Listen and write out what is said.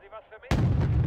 Sie was?